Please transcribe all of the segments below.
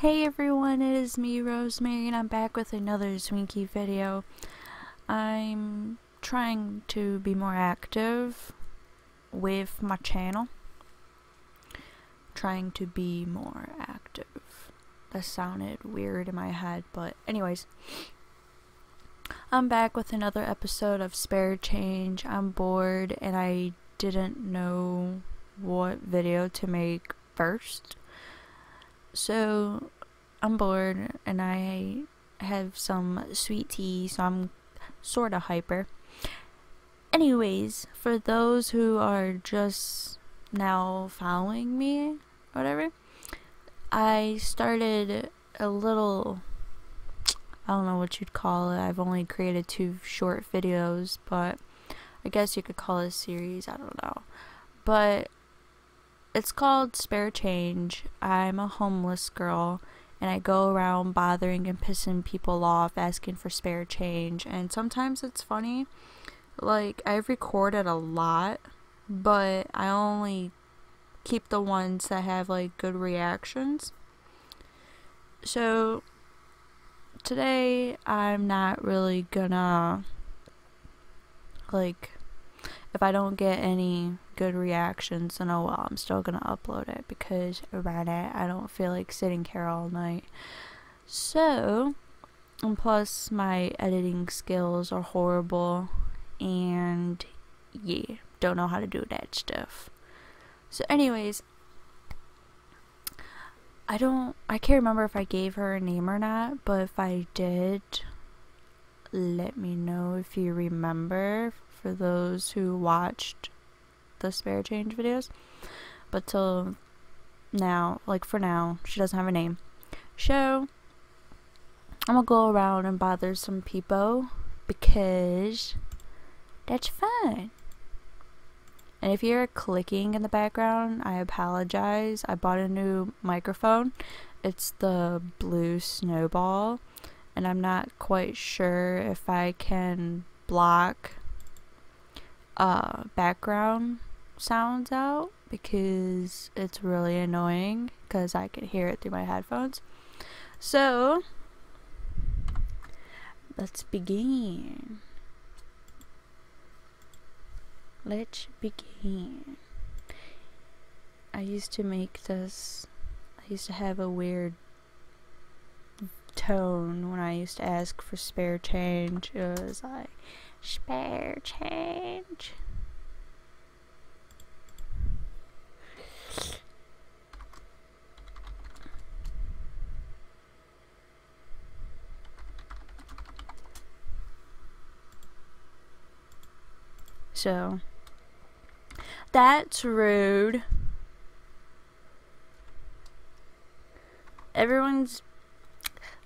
Hey everyone, it is me, Rosemary, and I'm back with another Zwinky video. I'm trying to be more active with my channel. Trying to be more active. That sounded weird in my head, but anyways. I'm back with another episode of Spare Change. I'm bored and I didn't know what video to make first. So I'm bored and I have some sweet tea, so I'm sort of hyper. Anyways, for those who are just now following me, whatever, I started a little. I don't know what you'd call it. I've only created two short videos, but I guess you could call it a series. I don't know. But it's called Spare Change. I'm a homeless girl and I go around bothering and pissing people off asking for spare change and sometimes it's funny. Like I've recorded a lot, but I only keep the ones that have like good reactions. So today I'm not really gonna like if I don't get any good reactions, then oh well, I'm still gonna upload it because around it, I don't feel like sitting here all night. So, and plus my editing skills are horrible, and yeah, don't know how to do that stuff. So, anyways, I don't, I can't remember if I gave her a name or not, but if I did, let me know if you remember for those who watched the spare change videos. But till now, like for now, she doesn't have a name. So, I'm gonna go around and bother some people because that's fun. And if you're clicking in the background, I apologize. I bought a new microphone. It's the blue snowball. And I'm not quite sure if I can block uh, background sounds out because it's really annoying because I can hear it through my headphones. So, let's begin. Let's begin. I used to make this, I used to have a weird tone when I used to ask for spare change. It was like, spare change. So, that's rude. Everyone's.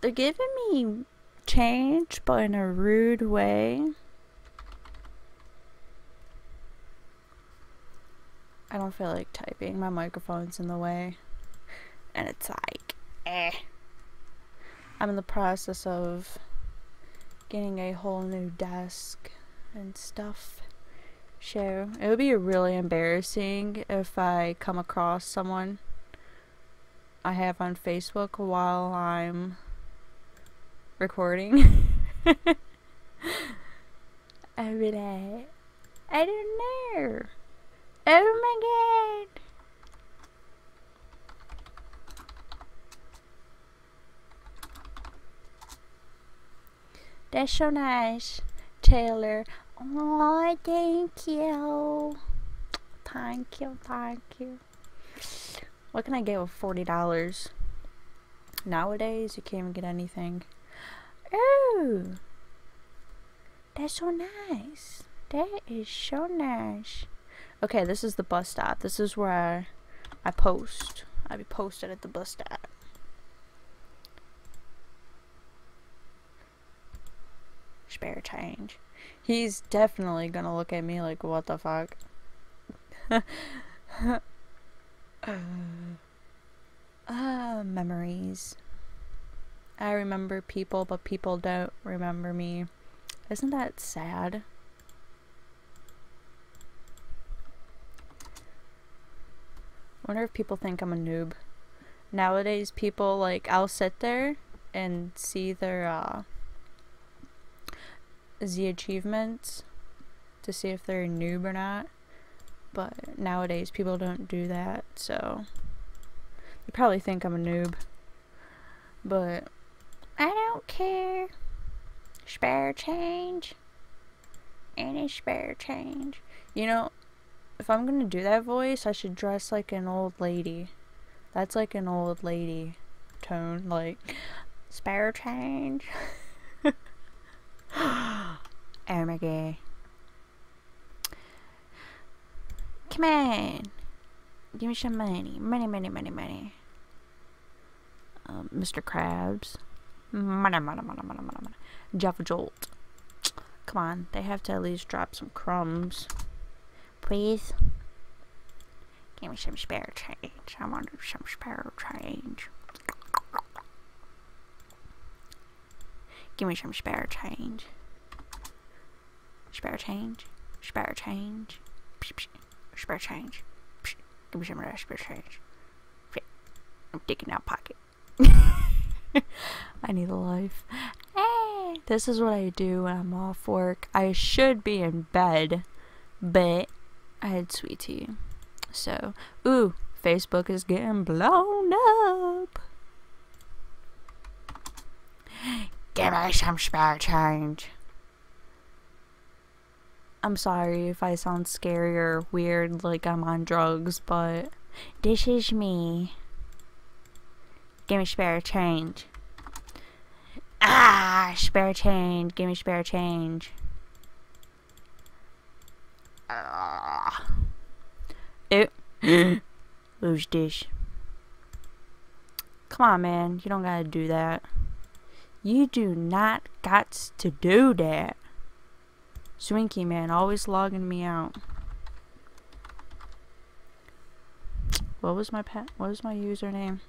They're giving me change, but in a rude way. I don't feel like typing. My microphone's in the way. And it's like, eh. I'm in the process of getting a whole new desk and stuff. So, it would be really embarrassing if I come across someone I have on Facebook while I'm recording. I'd be like, I don't know. Oh my god! That's so nice, Taylor. Oh, thank you. Thank you, thank you. What can I get with $40? Nowadays, you can't even get anything. Oh! That's so nice. That is so nice. Okay, this is the bus stop. This is where I, I post. I be posted at the bus stop. Spare change. He's definitely gonna look at me like, what the fuck? Ah, uh, memories. I remember people, but people don't remember me. Isn't that sad? Wonder if people think I'm a noob. nowadays people like I'll sit there and see their uh achievements to see if they're a noob or not. But nowadays people don't do that, so they probably think I'm a noob. But I don't care. Spare change. Any spare change. You know, if I'm gonna do that voice, I should dress like an old lady. That's like an old lady tone, like spare change. oh my god. Come on. Give me some money. Money, money, money, money. Um, Mr. Krabs. Money, money, money, money, money, money. Java Jolt. Come on, they have to at least drop some crumbs. Please. Give me some spare change. I want some spare change. Give me some spare change. Spare change. Spare change. Spare change. Give me some of that spare change. I'm digging out pocket. I need a life. Hey, this is what I do when I'm off work. I should be in bed, but I had sweet tea. So, ooh, Facebook is getting blown up. Give me some spare change. I'm sorry if I sound scary or weird like I'm on drugs, but this is me. Give me spare change. Ah, spare change. Give me spare change. Who's dish? Come on, man. You don't gotta do that. You do not got to do that. Zwinky man, always logging me out. What was my pet? What was my username?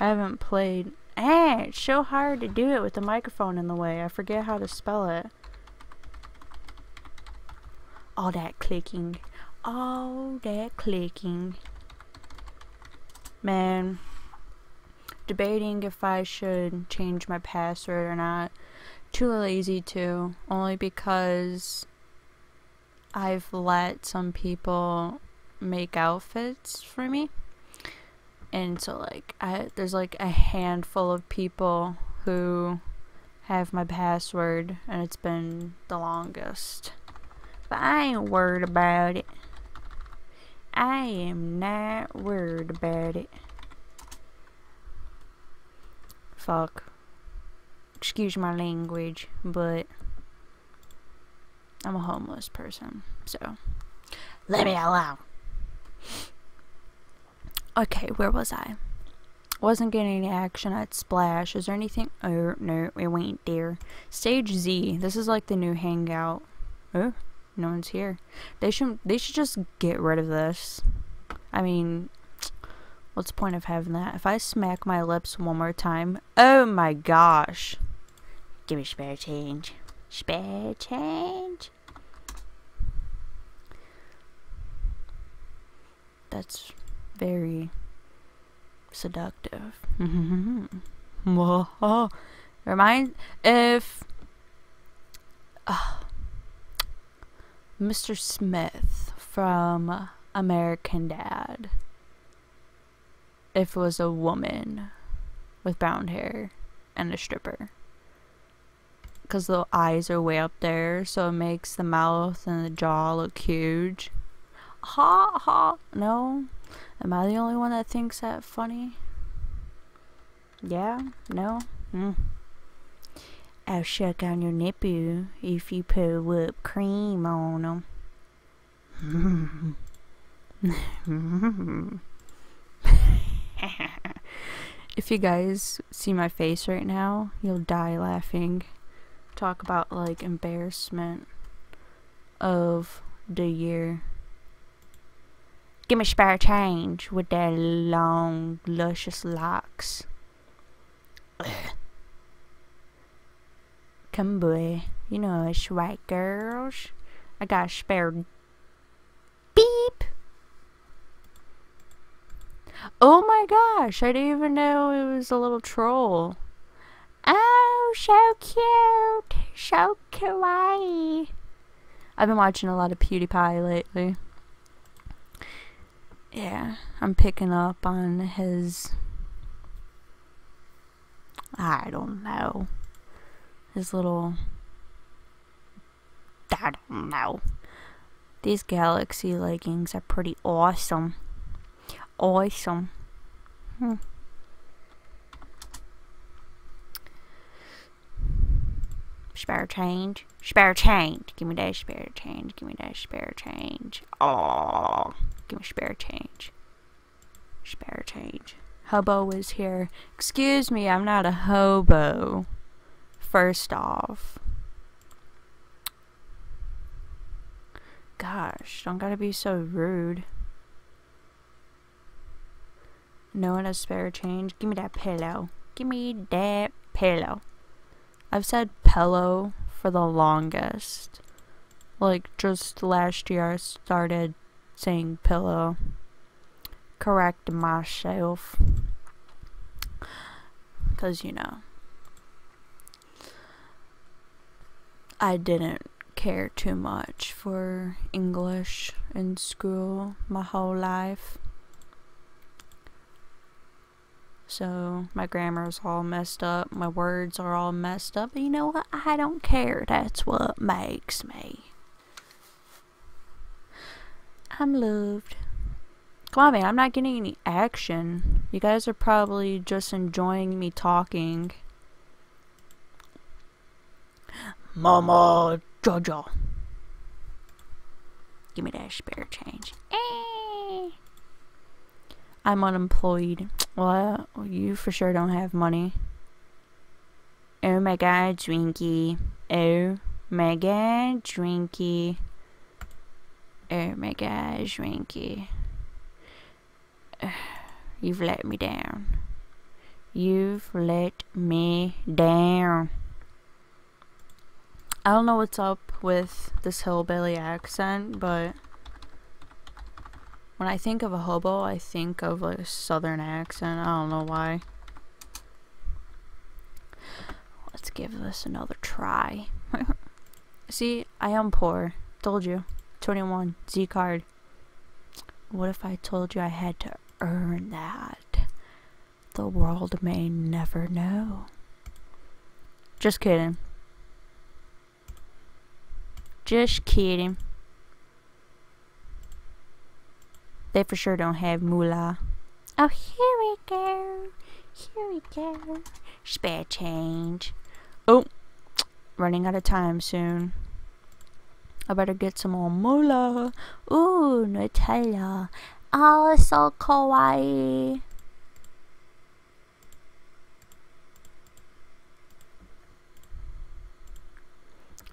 I haven't played. Eh, it's so hard to do it with the microphone in the way. I forget how to spell it. All that clicking. All that clicking. Man. Debating if I should change my password or not. Too lazy to. Only because I've let some people make outfits for me and so like I there's like a handful of people who have my password and it's been the longest. But I ain't worried about it. I am not worried about it. Fuck. Excuse my language, but I'm a homeless person, so let me alone. Okay, where was I? Wasn't getting any action at Splash. Is there anything? Oh, no, we went there. Stage Z. This is like the new hangout. Oh, no one's here. They should, they should just get rid of this. I mean, what's the point of having that? If I smack my lips one more time, oh my gosh. Give me spare change. Spare change. That's very seductive. Remind if uh, Mr. Smith from American Dad, if it was a woman with brown hair and a stripper. Because the eyes are way up there, so it makes the mouth and the jaw look huge. Ha ha. No, Am I the only one that thinks that funny? Yeah? No? Mm. I'll suck on your nipple if you put whipped cream on them. if you guys see my face right now, you'll die laughing. Talk about like embarrassment of the year. Give me spare change with their long, luscious locks. Come boy, you know us right girls. I got a spare beep. Oh my gosh, I didn't even know it was a little troll. Oh, so cute. So kawaii. I've been watching a lot of PewDiePie lately. Yeah, I'm picking up on his. I don't know. His little. I don't know. These galaxy leggings are pretty awesome. Awesome. Hmm. Spare change. Spare change. Give me that spare change. Give me that spare change. Oh, give me spare change. Spare change. Hobo is here. Excuse me, I'm not a hobo. First off. Gosh, don't gotta be so rude. No one has spare change. Give me that pillow. Give me that pillow. I've said pillow for the longest. Like, just last year I started saying pillow. Correct myself. Because, you know, I didn't care too much for English in school my whole life. So my grammar's all messed up, my words are all messed up. But you know what? I don't care. That's what makes me. I'm loved. Come on, man. I'm not getting any action. You guys are probably just enjoying me talking. Mama Jojo. Give me that spare change. Eh. I'm unemployed. Well, you for sure don't have money. Oh my god, Drinky. Oh my god, Drinky. Oh my god, Drinky. You've let me down. You've let me down. I don't know what's up with this hillbilly accent, but when I think of a hobo, I think of like a southern accent. I don't know why. Let's give this another try. See, I am poor. Told you. 21. Z card. What if I told you I had to earn that? The world may never know. Just kidding. Just kidding. They for sure don't have moolah. Oh, here we go. Here we go. Spare change. Oh, running out of time soon. I better get some more moolah. Ooh, Nutella. Oh, so kawaii.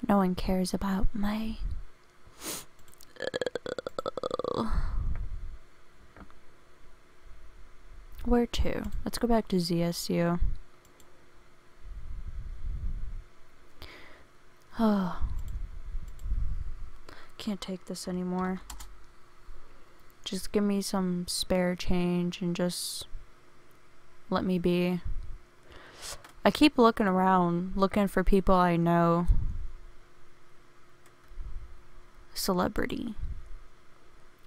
No one cares about my Where to? Let's go back to ZSU. Oh. Can't take this anymore. Just give me some spare change and just let me be. I keep looking around, looking for people I know. Celebrity.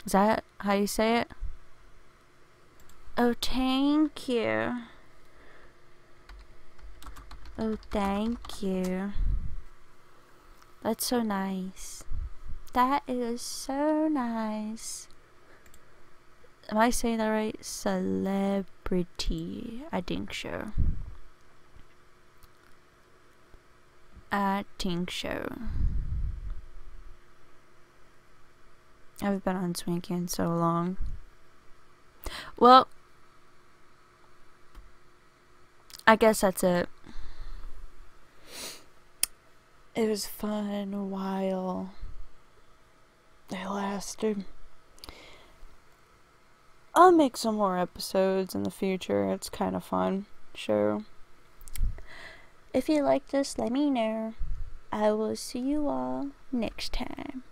Is that how you say it? Oh, thank you. Oh, thank you. That's so nice. That is so nice. Am I saying that right? Celebrity. I think so. I think so. I've been on Zwinky in so long. Well, I guess that's it. It was fun while it lasted. I'll make some more episodes in the future. It's kind of fun. Sure. If you like this, let me know. I will see you all next time.